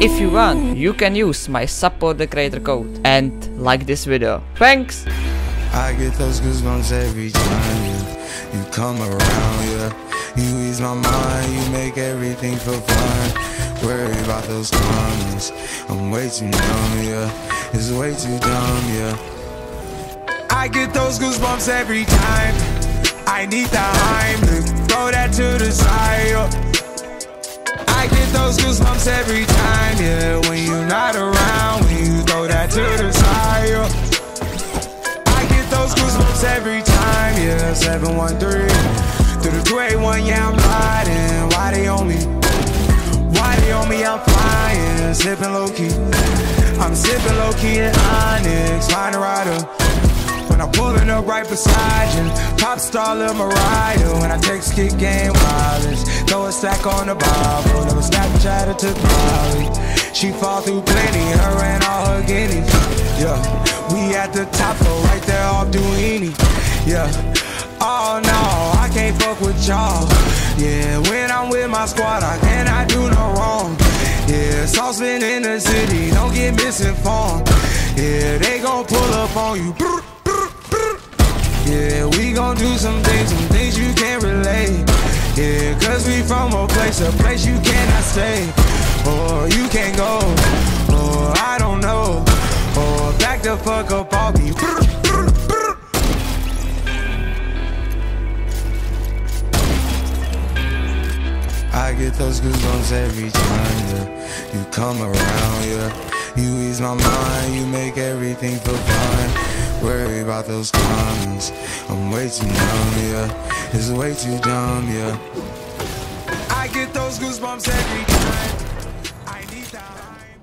If you want, you can use my support the creator code and like this video. Thanks! I get those goosebumps every time yeah. you come around, yeah. You ease my mind, you make everything feel fine. Worry about those comments, I'm way too numb, yeah. It's way too dumb, yeah. I get those goosebumps every time. I need the Heimlich, every time, yeah. When you're not around, when you throw that to the side. yeah. I get those goosebumps every time, yeah. 713 through the gray one, yeah, I'm riding. Why they on me? Why they on me? I'm flying, sipping low key. I'm sipping low key in Onyx, find a rider. When I'm pulling up right beside you, pop star Lil Mariah. When I text kick game wireless, throw a stack on the Bible. Never Snapchat took Molly. She fall through plenty, her and all her guineas. Yeah, we at the top, so right there off Duini. Yeah. Oh no, I can't fuck with y'all. Yeah, when I'm with my squad, I cannot do no wrong. Yeah, saucepan in the city, don't get misinformed. Yeah, they gon' pull up on you. Yeah, we gon' do some things, Yeah, cause we from a place, a place you cannot stay. Or you can't go, or I don't know. Or back the fuck up brr, brr. I get those goosebumps every time, yeah. You come around, yeah. You ease my mind, you make everything feel fine worry about those comments. I'm way too dumb, yeah. It's way too dumb, yeah. I get those goosebumps every time. I need that.